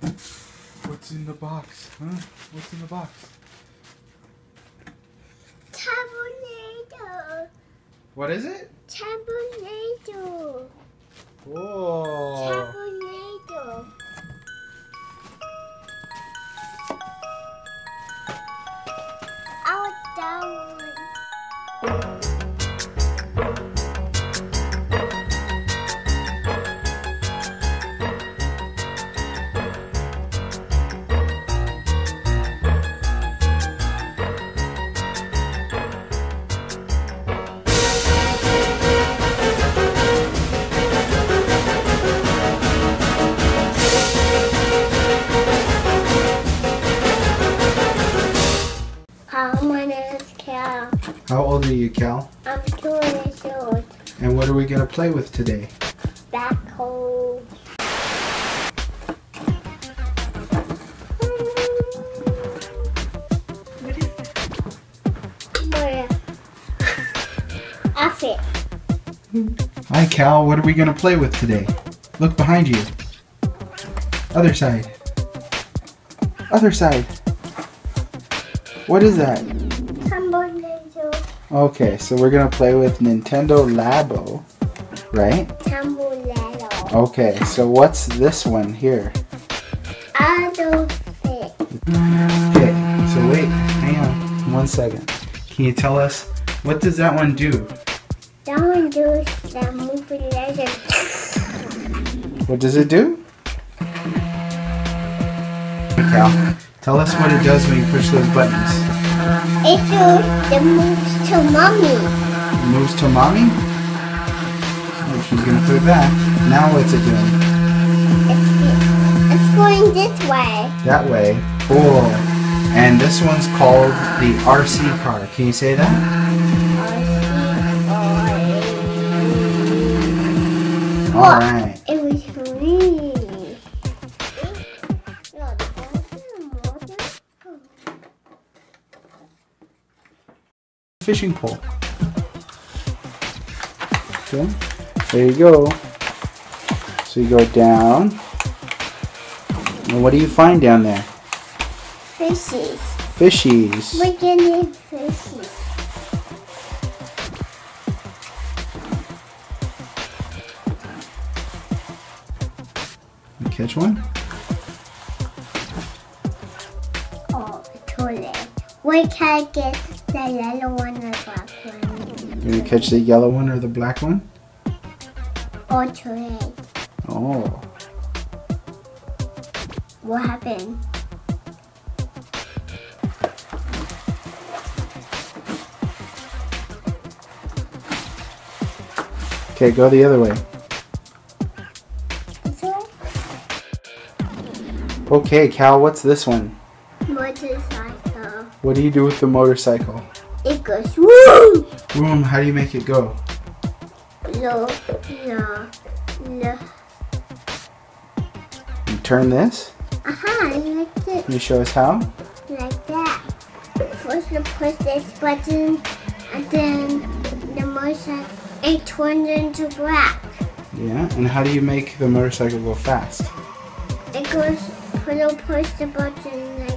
What's in the box? Huh? What's in the box? Tabernado. What is it? Tabernado. Whoa. How old are you, Kal? I'm two years old. And what are we gonna play with today? Back home. Where? Outfit. Hi, Kal. What are we gonna play with today? Look behind you. Other side. Other side. What is that? Okay, so we're gonna play with Nintendo Labo, right? Tambourinator. Okay, so what's this one here? Outfit. Okay, so wait, hang on one second. Can you tell us what does that one do? That one does the movie legend. What does it do? Kal, tell us what it does when you push those buttons. It moves to mommy. Moves to mommy. Oh, she's gonna put it back. Now what's it doing? It's, it's going this way. That way. Cool. And this one's called the RC car. Can you say that? All right. Fishing pole. Okay. There you go. So you go down. And what do you find down there? Fishies. Fishies. We're getting fishes. You catch one? Oh, toilet. We can I get the yellow one or black one. Gonna catch the yellow one or the black one? Oh, or toilet. Oh. What happened? Okay, go the other way. Okay, Kal, what's this one? What do you do with the motorcycle? It goes woo! Boom, how do you make it go? No, no, no. You turn this? Aha, like this. Can you show us how? like that. First you push this button and then the motorcycle it turns into black. Yeah, and how do you make the motorcycle go fast? It goes when you push the button like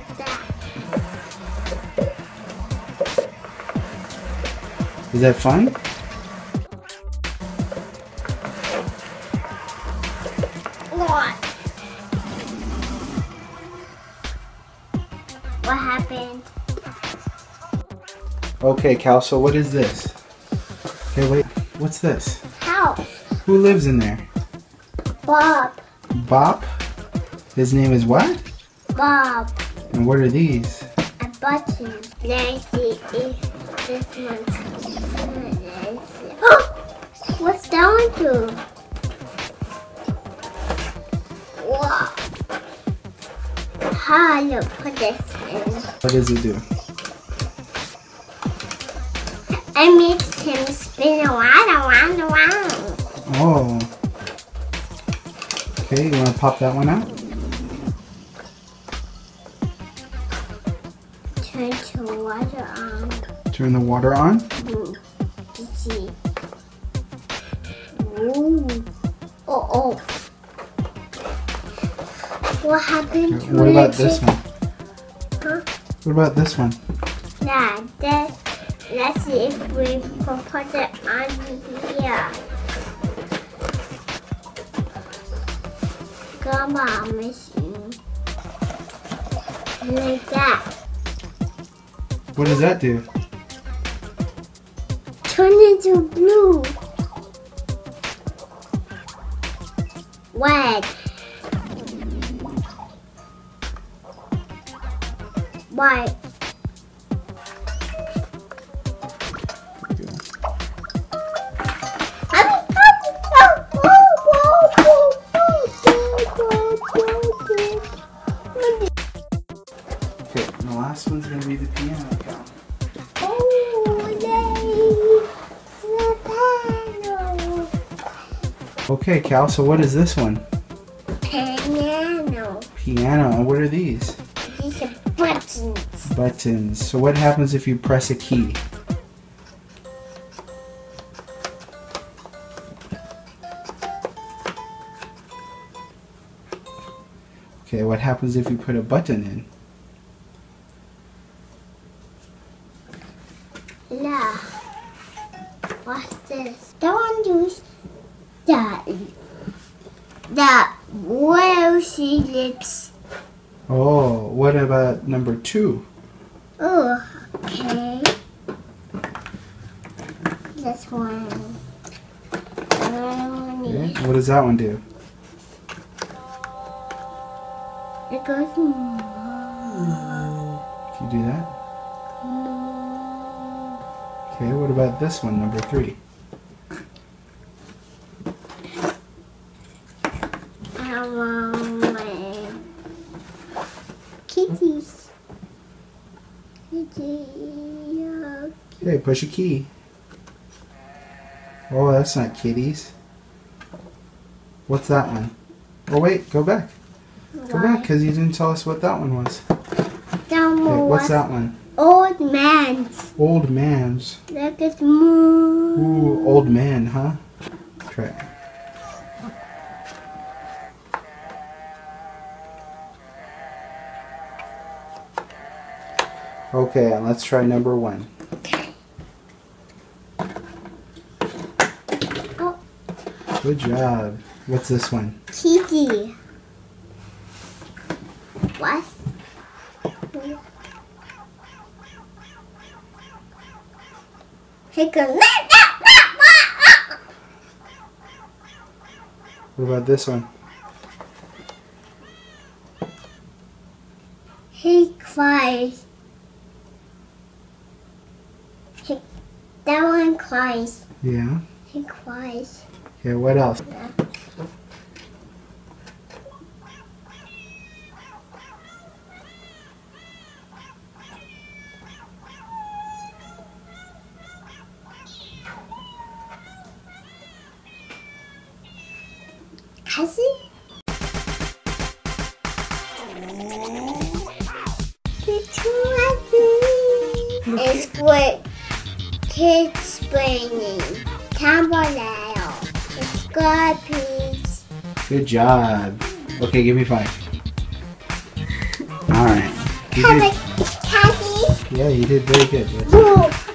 Is that fun? What? What happened? Okay, Kal, so what is this? Okay, wait, what's this? House. Who lives in there? Bob. Bob? His name is what? Bob. And what are these? A button. Nancy is this one. What's that one do? Wow. How you put this in? What does it do? It makes him spin around, around, around. Oh. Okay, you want to pop that one out? Turn to water on. Turn the water on. Hmm. Ooh. Oh, oh. what happened to What about this one? Huh? What about this one? Yeah, that, let's see if we can put it on here. Gumball machine. Like that. What does that do? Turn into blue. Red. White. Okay, Kal, so what is this one? Piano. Piano. And what are these? These are buttons. Buttons. So what happens if you press a key? Okay, what happens if you put a button in? What about number two? Oh, okay. This one. Okay, what does that one do? It goes. Can you do that? Okay, what about this one, number three? I want my kitties. Kitty. Okay, push a key. Oh, that's not kitties. What's that one? Oh, wait, go back. Go back, because you didn't tell us what that one was. Down Okay, what's was that one? Old man's. Old man's. Look at moon. Ooh, old man, huh? Try. Okay, and let's try number one. Good job. What's this one? kitty. What? What about this one? He cries. He, that one cries. Yeah. He cries. Okay, what else? Cousin? It's what kids bringing. Tambaleo. Scorpions. Good job. Okay, give me five. All right. You did, a Cassie. yeah, you did very good.